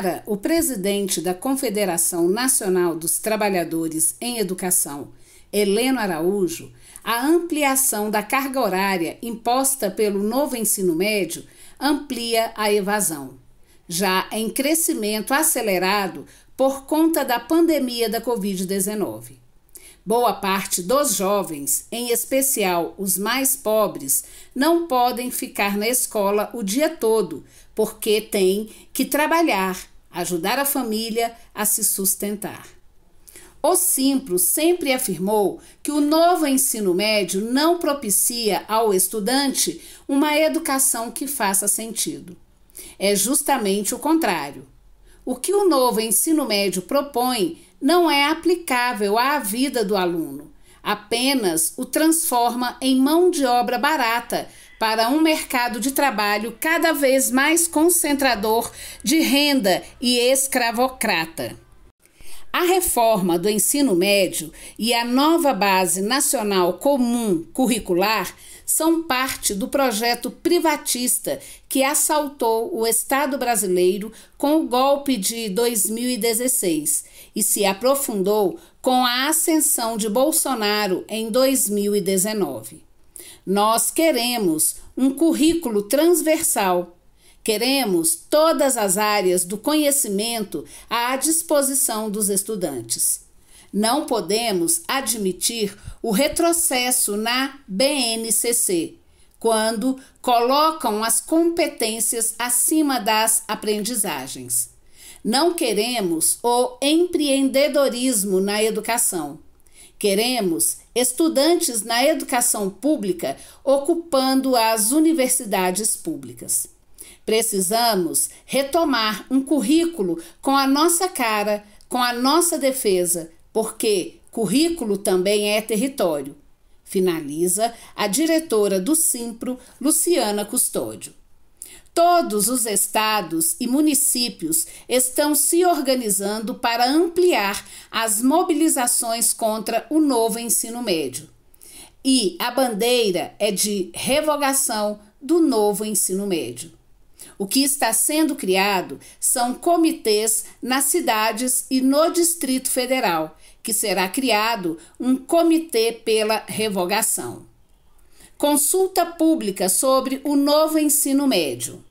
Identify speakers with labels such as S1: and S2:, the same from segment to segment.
S1: Para o presidente da Confederação Nacional dos Trabalhadores em Educação, Heleno Araújo, a ampliação da carga horária imposta pelo novo ensino médio amplia a evasão, já em crescimento acelerado por conta da pandemia da Covid-19. Boa parte dos jovens, em especial os mais pobres, não podem ficar na escola o dia todo, porque têm que trabalhar, ajudar a família a se sustentar. O Simpro sempre afirmou que o novo ensino médio não propicia ao estudante uma educação que faça sentido. É justamente o contrário. O que o novo ensino médio propõe não é aplicável à vida do aluno, apenas o transforma em mão de obra barata para um mercado de trabalho cada vez mais concentrador de renda e escravocrata. A reforma do ensino médio e a nova Base Nacional Comum Curricular são parte do projeto privatista que assaltou o Estado brasileiro com o golpe de 2016 e se aprofundou com a ascensão de Bolsonaro em 2019. Nós queremos um currículo transversal. Queremos todas as áreas do conhecimento à disposição dos estudantes. Não podemos admitir o retrocesso na BNCC, quando colocam as competências acima das aprendizagens. Não queremos o empreendedorismo na educação. Queremos estudantes na educação pública ocupando as universidades públicas. Precisamos retomar um currículo com a nossa cara, com a nossa defesa, porque currículo também é território. Finaliza a diretora do Simpro, Luciana Custódio. Todos os estados e municípios estão se organizando para ampliar as mobilizações contra o novo ensino médio. E a bandeira é de revogação do novo ensino médio. O que está sendo criado são comitês nas cidades e no Distrito Federal, que será criado um comitê pela revogação. Consulta pública sobre o novo ensino médio.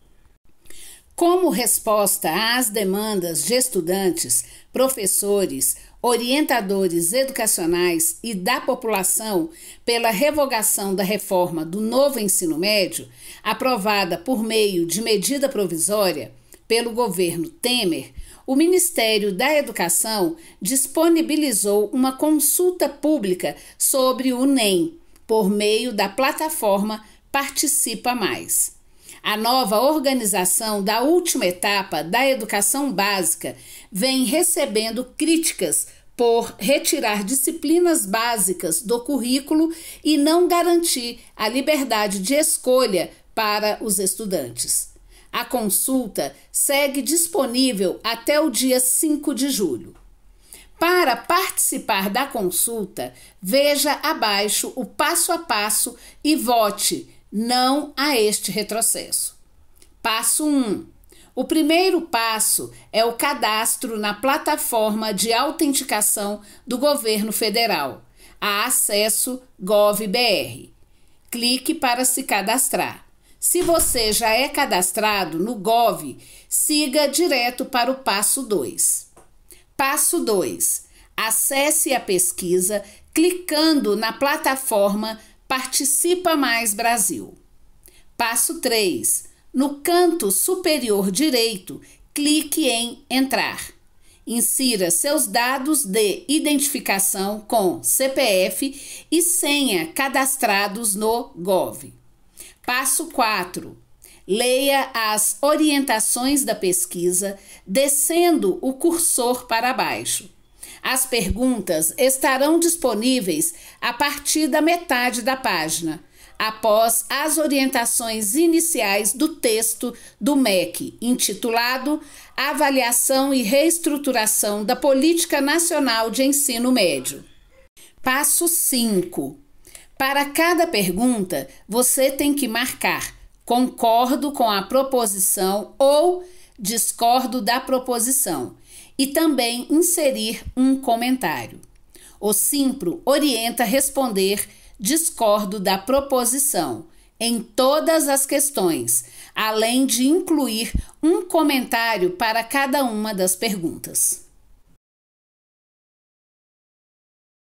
S1: Como resposta às demandas de estudantes, professores, orientadores educacionais e da população pela revogação da reforma do novo ensino médio, aprovada por meio de medida provisória pelo governo Temer, o Ministério da Educação disponibilizou uma consulta pública sobre o NEM por meio da plataforma Participa Mais. A nova organização da última etapa da educação básica vem recebendo críticas por retirar disciplinas básicas do currículo e não garantir a liberdade de escolha para os estudantes. A consulta segue disponível até o dia 5 de julho. Para participar da consulta, veja abaixo o passo a passo e vote não a este retrocesso. Passo 1. Um, o primeiro passo é o cadastro na plataforma de autenticação do governo federal, a Acesso GovBR. Clique para se cadastrar. Se você já é cadastrado no Gov, siga direto para o passo 2. Passo 2. Acesse a pesquisa clicando na plataforma Participa Mais Brasil. Passo 3. No canto superior direito, clique em Entrar. Insira seus dados de identificação com CPF e senha cadastrados no Gov. Passo 4. Leia as orientações da pesquisa, descendo o cursor para baixo. As perguntas estarão disponíveis a partir da metade da página, após as orientações iniciais do texto do MEC, intitulado Avaliação e Reestruturação da Política Nacional de Ensino Médio. Passo 5. Para cada pergunta, você tem que marcar concordo com a proposição ou discordo da proposição e também inserir um comentário. O Simpro orienta responder discordo da proposição em todas as questões, além de incluir um comentário para cada uma das perguntas.